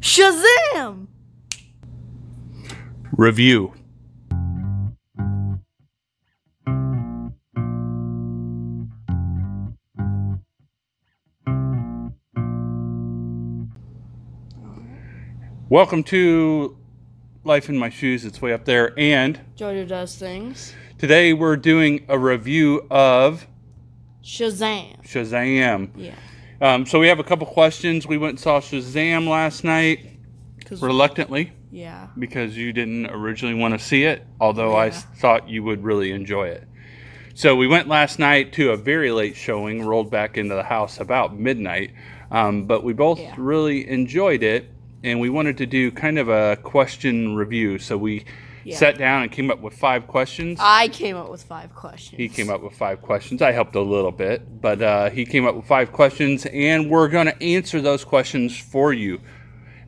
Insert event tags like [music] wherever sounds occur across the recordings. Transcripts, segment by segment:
Shazam! Review. Welcome to Life in My Shoes. It's way up there. And Jojo does things. today we're doing a review of Shazam. Shazam. Yeah. Um, so we have a couple questions. We went and saw Shazam last night, reluctantly, yeah. because you didn't originally want to see it, although I thought you would really enjoy it. So we went last night to a very late showing, rolled back into the house about midnight, um, but we both Yeah. really enjoyed it, and we wanted to do kind of a question review. So we Yeah. sat down and came up with five questions. I came up with five questions. He came up with five questions. I helped a little bit, but uh, he came up with five questions, and we're going to answer those questions for you.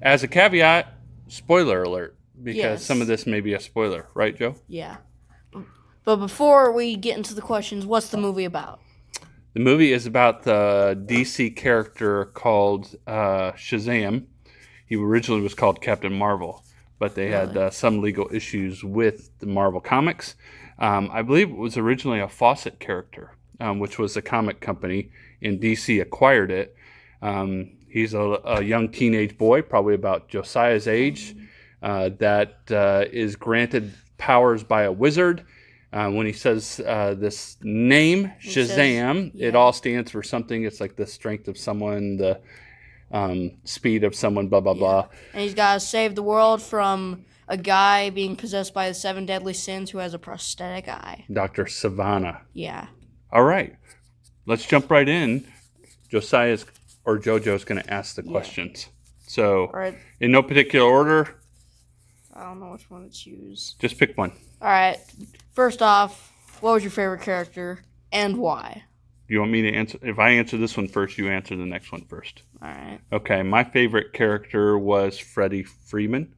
As a caveat, spoiler alert, because Yes. some of this may be a spoiler, right, Joe? Yeah. But before we get into the questions, what's the movie about? The movie is about the DC character called uh, Shazam. He originally was called Captain Marvel, but they had uh, some legal issues with the Marvel comics. Um, I believe it was originally a Fawcett character, um, which was a comic company, and DC acquired it. Um, he's a, a young teenage boy, probably about Josiah's age, uh, that uh, is granted powers by a wizard. Uh, when he says uh, this name, He says- Shazam, it all stands for something. It's like the strength of someone, the um, speed of someone, blah, blah, Yeah. blah. And he's got to save the world from a guy being possessed by the seven deadly sins who has a prosthetic eye. Dr. Sivana. Yeah. All right, let's jump right in. Josiah's or JoJo's going to ask the Yeah. questions. So, All right. in no particular order, I don't know which one to choose. just pick one. All right. First off, what was your favorite character and why? You want me to answer? If I answer this one first, you answer the next one first. All right. Okay, my favorite character was Freddie Freeman.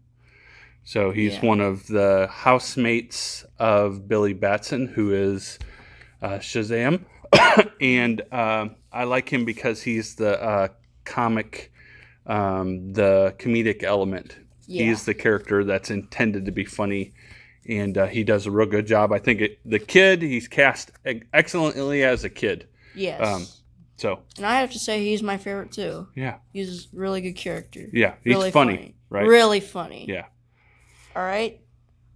So he's Yeah. one of the housemates of Billy Batson, who is uh, Shazam. [coughs] and uh, I like him because he's the uh, comic, um, the comedic element. Yeah. He's the character that's intended to be funny, and uh, he does a real good job. I think it, the kid, he's cast excellently as a kid. Yes. Um, So, and I have to say he's my favorite too. yeah, He's a really good character. yeah, he's really funny, right? Really funny. Yeah. All right.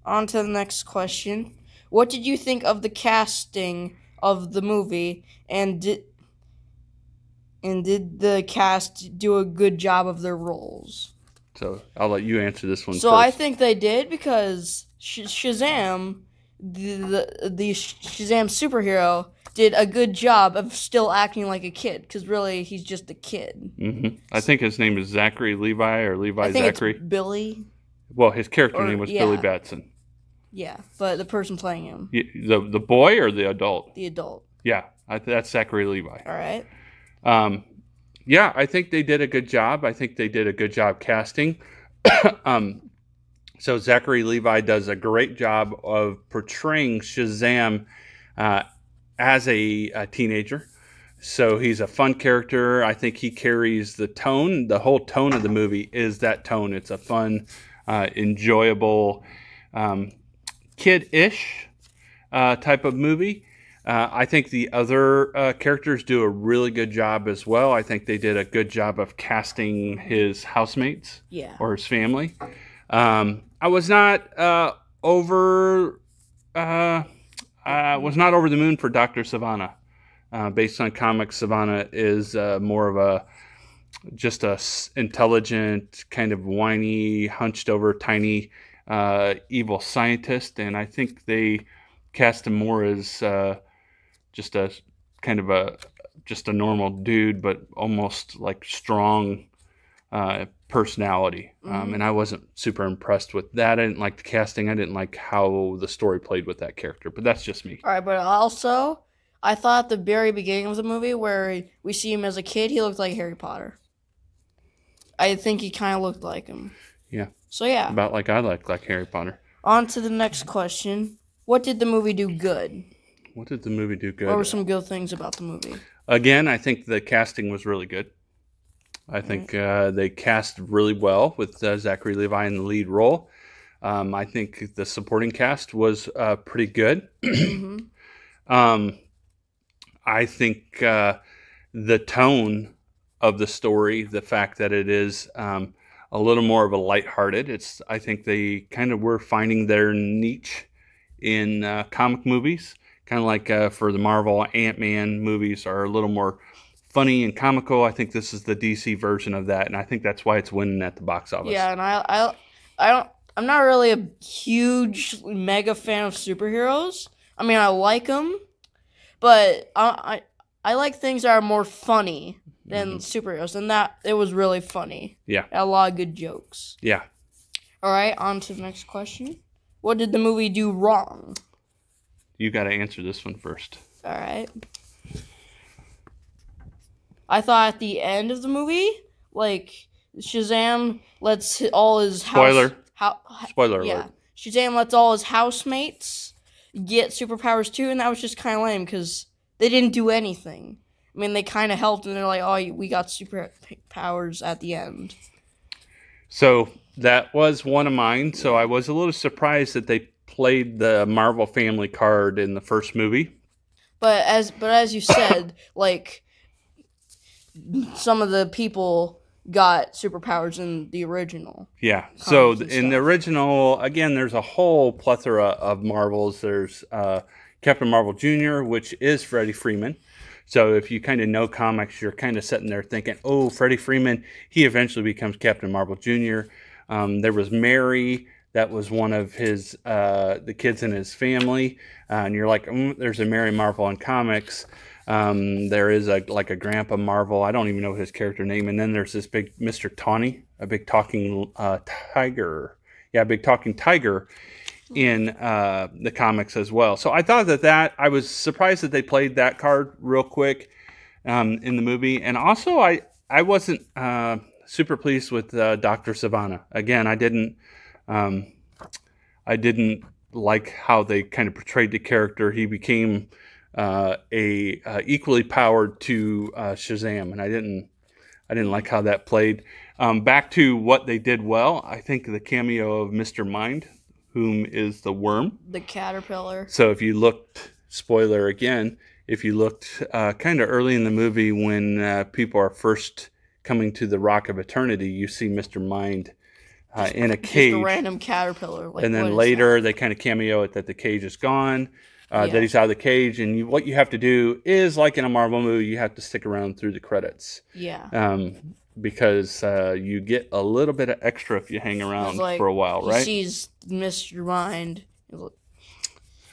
On to the next question. What did you think of the casting of the movie and did and did the cast do a good job of their roles? So I'll let you answer this one So first. I think they did because Sh- Shazam, the, the the Shazam superhero, did a good job of still acting like a kid. Because really, he's just a kid. hmm I think his name is Zachary Levi or Levi I think Zachary. it's Billy. Well, his character or- name was yeah. Billy Batson. Yeah, but the person playing him. The the boy or the adult? the adult. Yeah, I, that's Zachary Levi. All right. Um, yeah, I think they did a good job. I think they did a good job casting. [coughs] um, so Zachary Levi does a great job of portraying Shazam uh, as a, a teenager. So he's a fun character. I think he carries the tone. The whole tone of the movie is that tone. It's a fun, uh, enjoyable, um, kid-ish uh, type of movie. Uh, I think the other uh, characters do a really good job as well. I think they did a good job of casting his housemates Yeah. or his family. Um, I was not uh, over. Uh, was not over the moon for Doctor Sivana. Uh, based on comics, Sivana is uh, more of a just a intelligent, kind of whiny, hunched over, tiny, uh, evil scientist, and I think they cast him more as uh, just a kind of a just a normal dude, but almost like strong uh, personality. Um, Mhm. and I wasn't super impressed with that. I didn't like the casting. I didn't like how the story played with that character. But that's just me. All right, but also, I thought the very beginning of the movie where we see him as a kid, he looked like Harry Potter. I think he kind of looked like him. Yeah. So yeah, About like I like like Harry Potter. on to the next question. What did the movie do good? What did the movie do good? What were some good things about the movie? Again, I think the casting was really good. I think uh, they cast really well with uh, Zachary Levi in the lead role. Um, I think the supporting cast was uh, pretty good. [clears throat] hmm Um, I think uh, the tone of the story, the fact that it is um, a little more of a lighthearted, it's. I think they kind of were finding their niche in uh, comic movies, kind of like uh, for the Marvel Ant Man movies are a little more funny and comical. I think this is the DC version of that, and I think that's why it's winning at the box office. Yeah, and I, I, I don't. I'm not really a huge mega fan of superheroes. I mean, I like them, but I, I, I like things that are more funny than mm-hmm. superheroes, and that it was really funny. Yeah. a lot of good jokes. Yeah. All right, on to the next question. What did the movie do wrong? You got to answer this one first. All right. I thought at the end of the movie, like Shazam lets all his house, Spoiler. Spoiler yeah, alert. Shazam lets all his housemates get superpowers too, and that was just kind of lame because they didn't do anything. I mean, they kind of helped, and they're like, "Oh, we got superpowers at the end." So that was one of mine. So I was a little surprised that they played the Marvel family card in the first movie. But as but as you said, [coughs] like some of the people got superpowers in the original. Yeah. So in the original, again, there's a whole plethora of Marvels. There's uh, Captain Marvel Jr., which is Freddie Freeman. So if you kind of know comics, you're kind of sitting there thinking, "Oh, Freddie Freeman, he eventually becomes Captain Marvel Jr." Um, there was Mary, that was one of his uh, the kids in his family, uh, and you're like, mm, "There's a Mary Marvel in comics." Um, there is a like a Grandpa Marvel. I don't even know his character name. And then there's this big Mr. Tawny, a big talking uh, tiger. Yeah, big talking tiger in uh, the comics as well. So I thought that that I was surprised that they played that card real quick um, in the movie, and also I I wasn't uh, super pleased with uh, Doctor Sivana. Again, I didn't um, I didn't like how they kind of portrayed the character. He became uh, a uh, equally powered to uh, Shazam, and I didn't I didn't like how that played. Um, back to what they did well, I think the cameo of Mister Mind, whom is the worm. The caterpillar. So if you looked, spoiler again, if you looked uh, kind of early in the movie when uh, people are first coming to the Rock of Eternity, you see Mister Mind uh, in a Just cage a random caterpillar. Like, and then later they kind of cameo it that the cage is gone, uh, Yeah. that he's out of the cage, and you, what you have to do is like in a Marvel movie, you have to stick around through the credits. Yeah. um, because uh, you get a little bit of extra if you hang around like for a while, he right? sees Mr. Mind.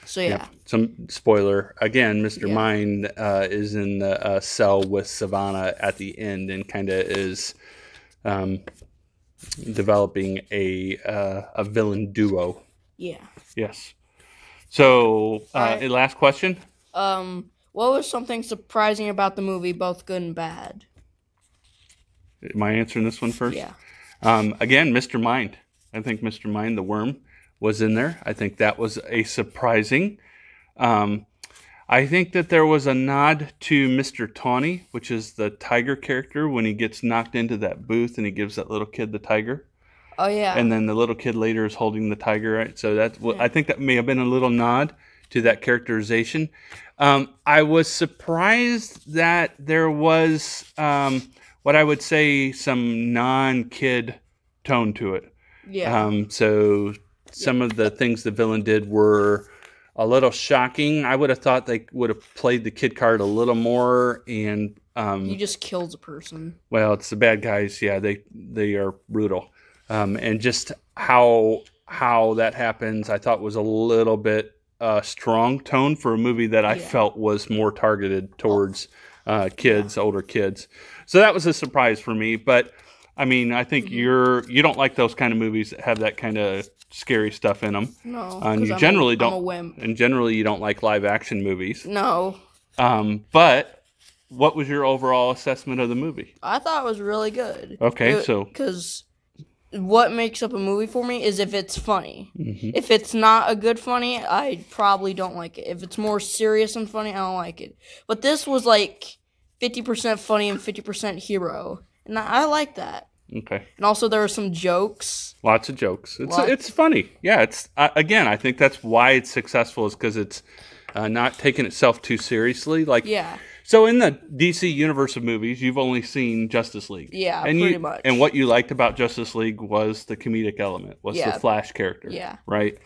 So yeah. Some spoiler again, Mister Yeah. Mind uh, is in the uh, cell with Sivana at the end, and kind of is um, developing a uh, a villain duo. Yeah. Yes. So, uh, Alright. last question. Um, what was something surprising about the movie, both good and bad? Am I answering this one first? Yeah. Um, again, Mr. Mind. I think Mr. Mind, the worm, was in there. I think that was a surprising. Um, I think that there was a nod to Mr. Tawny, which is the tiger character when he gets knocked into that booth and he gives that little kid the tiger. Oh yeah. And then the little kid later is holding the tiger, right? So that's what Yeah. I think that may have been a little nod to that characterization. Um, I was surprised that there was um, what I would say some non-kid tone to it. yeah. Um, so some of the things the villain did were a little shocking. I would have thought they would have played the kid card a little more and um, he just killed a person. well, it's the bad guys. Yeah, they they are brutal, um, and just how how that happens, I thought was a little bit uh, strong tone for a movie that I Yeah. felt was more targeted towards uh, kids, older kids. So that was a surprise for me. But I mean, I think Mhm. you're you don't like those kind of movies that have that kind of scary stuff in them, No. and you I'm generally a don't- and generally you don't like live action movies. No. Um, but what was your overall assessment of the movie? I thought it was really good. Okay, so because what makes up a movie for me is if it's funny. mhm. If it's not a good funny, I probably don't like it. If it's more serious and funny, I don't like it. But this was like 50% funny and 50% hero. and I, I like that. Okay. And also, there were some jokes. Lots of jokes. It's Lots. it's funny. Yeah. It's uh, again. I think that's why it's successful is because it's uh, not taking itself too seriously. Like Yeah, so in the DC universe of movies, you've only seen Justice League. Yeah, and pretty you, much. And what you liked about Justice League was the comedic element, was Yeah. the Flash character. Yeah. Right.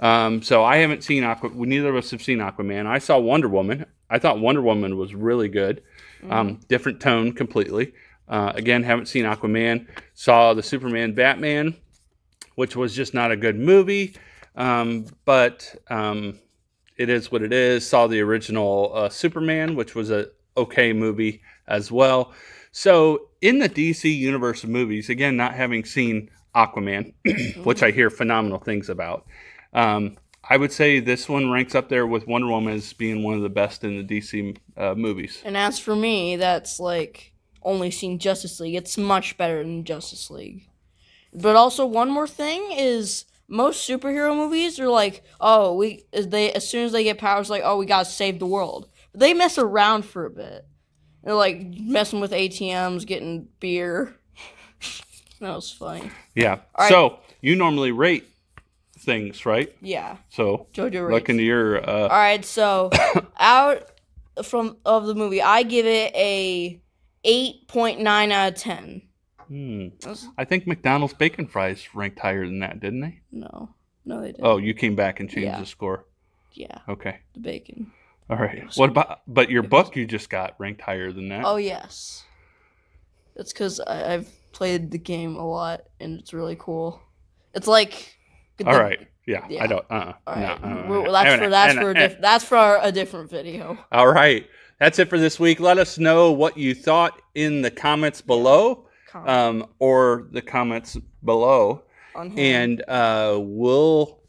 Um, so I haven't seen Aqua. Neither of us have seen Aquaman. I saw Wonder Woman. I thought Wonder Woman was really good. Mm-hmm. Um, different tone completely. Uh, again, haven't seen Aquaman. Saw the Superman Batman, which was just not a good movie. Um, but um, it is what it is. Saw the original uh, Superman, which was a okay movie as well. So in the DC universe of movies, again, not having seen Aquaman, [clears throat] which I hear phenomenal things about, um, I would say this one ranks up there with Wonder Woman as being one of the best in the DC uh, movies. and as for me, that's like only seen Justice League. It's much better than Justice League. But also, one more thing is most superhero movies are like, oh, we they as soon as they get powers, like, oh, we gotta save the world. But they mess around for a bit. They're like messing with ATMs, getting beer. [laughs] that was funny. Yeah. right. So you normally rate things, right? Yeah, So Jojo rates. look into your. Uh, All right, so [coughs] out from of the movie, I give it a eight point nine out of ten. Hmm, That's- I think McDonald's bacon fries ranked higher than that, didn't they? No, no, they didn't. Oh, you came back and changed Yeah. the score. Yeah, Okay. the bacon. All right. was- What about? But your was- book you just got ranked higher than that. Oh yes, that's because I've played the game a lot and it's really cool. It's like the- All right. Yeah. yeah. I don't. Uh. All no, uh, Well, that's for that's for a diff- that's for a different video. All right. That's it for this week. Let us know what you thought in the comments below, um, or the comments below. and uh, we'll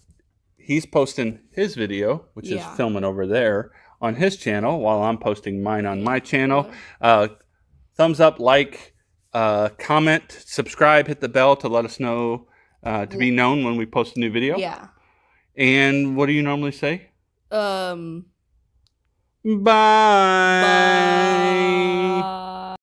he's posting his video which Yeah. is filming over there on his channel while i'm posting mine on my channel uh, thumbs up like uh, comment subscribe hit the bell to let us know uh, to be known when we post a new video yeah. and what do you normally say Um. bye. Bye.